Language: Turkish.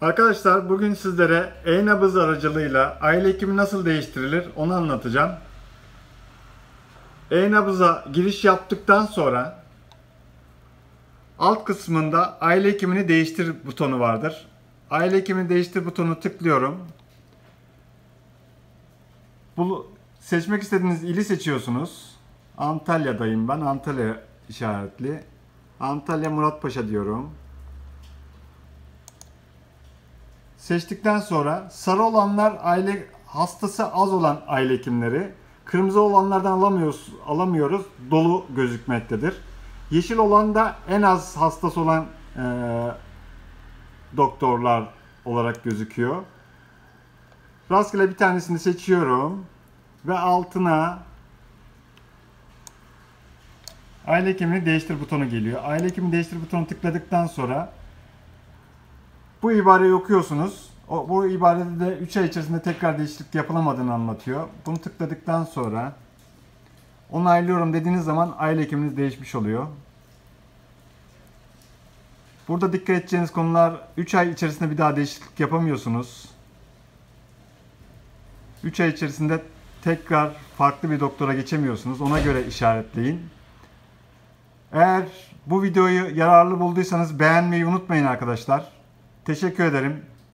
Arkadaşlar bugün sizlere e-nabız aracılığıyla aile hekimi nasıl değiştirilir onu anlatacağım. E-nabıza giriş yaptıktan sonra alt kısmında aile hekimini değiştir butonu vardır. Aile hekimini değiştir butonu tıklıyorum. Bu seçmek istediğiniz ili seçiyorsunuz. Antalya'dayım ben. Antalya işaretli. Antalya Muratpaşa diyorum. Seçtikten sonra sarı olanlar aile hastası az olan aile hekimleri, kırmızı olanlardan alamıyoruz, alamıyoruz dolu gözükmektedir. Yeşil olan da en az hastası olan e, doktorlar olarak gözüküyor. Rastgele bir tanesini seçiyorum ve altına aile hekimini değiştir butonu geliyor. Aile hekimini değiştir butonu tıkladıktan sonra bu ibareyi okuyorsunuz. O, bu ibarede de 3 ay içerisinde tekrar değişiklik yapılamadığını anlatıyor. Bunu tıkladıktan sonra onaylıyorum dediğiniz zaman aile hekiminiz değişmiş oluyor. Burada dikkat edeceğiniz konular 3 ay içerisinde bir daha değişiklik yapamıyorsunuz. 3 ay içerisinde tekrar farklı bir doktora geçemiyorsunuz. Ona göre işaretleyin. Eğer bu videoyu yararlı bulduysanız beğenmeyi unutmayın arkadaşlar. Teşekkür ederim.